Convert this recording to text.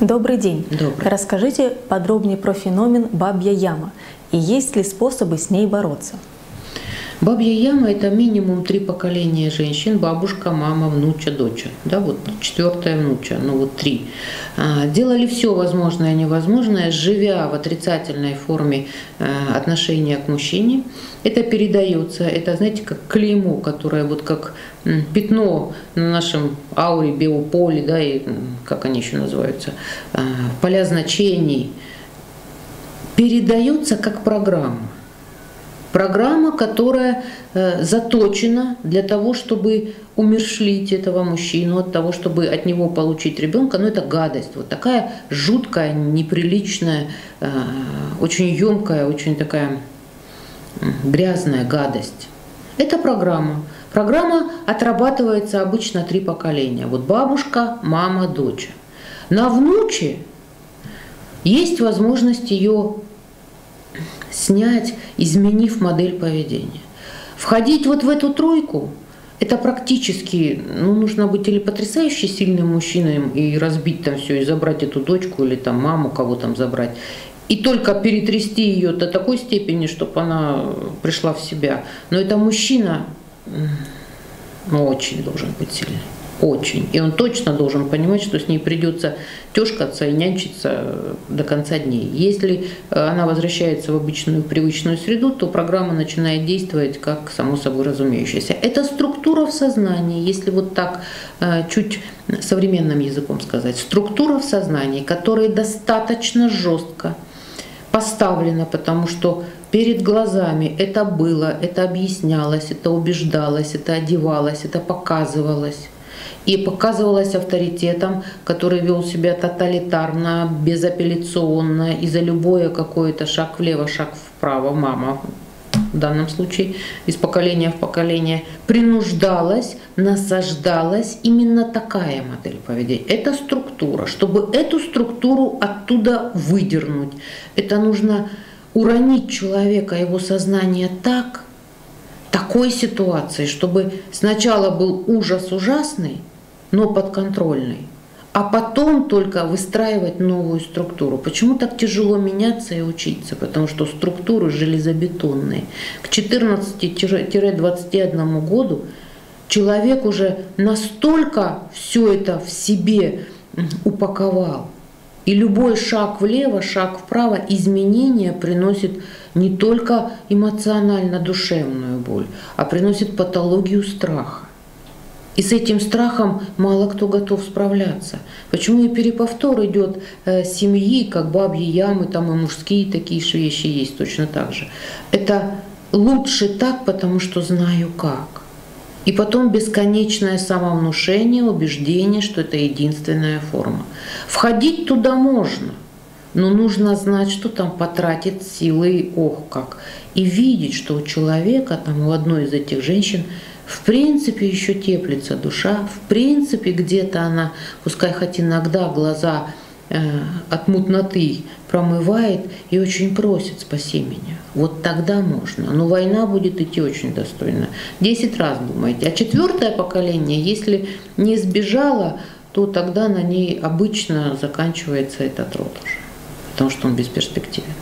Добрый день. Добрый. Расскажите подробнее про феномен бабья яма и есть ли способы с ней бороться? Бабья яма – это минимум три поколения женщин, бабушка, мама, внуча, доча. Да, вот четвертая внуча, ну вот три. А, делали все возможное и невозможное, живя в отрицательной форме а, отношения к мужчине. Это передается, это, знаете, как клеймо, которое вот как пятно на нашем ауре, биополе, да, и как они еще называются, а, поля значений, передается как программа. Программа, которая э, заточена для того, чтобы умершлить этого мужчину, от того, чтобы от него получить ребенка, но это гадость. Вот такая жуткая, неприличная, э, очень емкая, очень такая грязная гадость. Это программа. Программа отрабатывается обычно три поколения. Вот бабушка, мама, дочь. На внуче есть возможность ее снять, изменив модель поведения. Входить вот в эту тройку это практически, ну, нужно быть или потрясающе сильным мужчиной и разбить там все, и забрать эту дочку или там маму, кого там забрать, и только перетрясти ее до такой степени, чтобы она пришла в себя. Но это мужчина, ну, очень должен быть сильный. Очень. И он точно должен понимать, что с ней придется тешкаться и нянчиться до конца дней. Если э, она возвращается в обычную привычную среду, то программа начинает действовать как само собой разумеющееся. Это структура в сознании, если вот так э, чуть современным языком сказать. Структура в сознании, которая достаточно жестко поставлена, потому что перед глазами это было, это объяснялось, это убеждалось, это одевалось, это показывалось и показывалась авторитетом, который вел себя тоталитарно, безапелляционно, и за любое какое-то шаг влево, шаг вправо, мама в данном случае, из поколения в поколение, принуждалась, насаждалась именно такая модель поведения. Это структура. Чтобы эту структуру оттуда выдернуть, это нужно уронить человека, его сознание так, такой ситуации, чтобы сначала был ужас ужасный, но подконтрольный, а потом только выстраивать новую структуру. Почему так тяжело меняться и учиться? Потому что структуры железобетонные. К 14-21 году человек уже настолько все это в себе упаковал. И любой шаг влево, шаг вправо, изменения приносит не только эмоционально-душевную боль, а приносит патологию страха. И с этим страхом мало кто готов справляться. Почему и переповтор идет э, семьи, как бабьи ямы, там и мужские такие же вещи есть точно так же. Это лучше так, потому что знаю как. И потом бесконечное самовнушение, убеждение, что это единственная форма. Входить туда можно, но нужно знать, что там потратит силы, ох как. И видеть, что у человека, там у одной из этих женщин – в принципе еще теплится душа, в принципе где-то она, пускай хоть иногда глаза э, от мутноты промывает и очень просит «спаси меня». Вот тогда можно. Но война будет идти очень достойно. Десять раз думайте. А четвертое поколение, если не сбежало, то тогда на ней обычно заканчивается этот род уже, потому что он бесперспективен.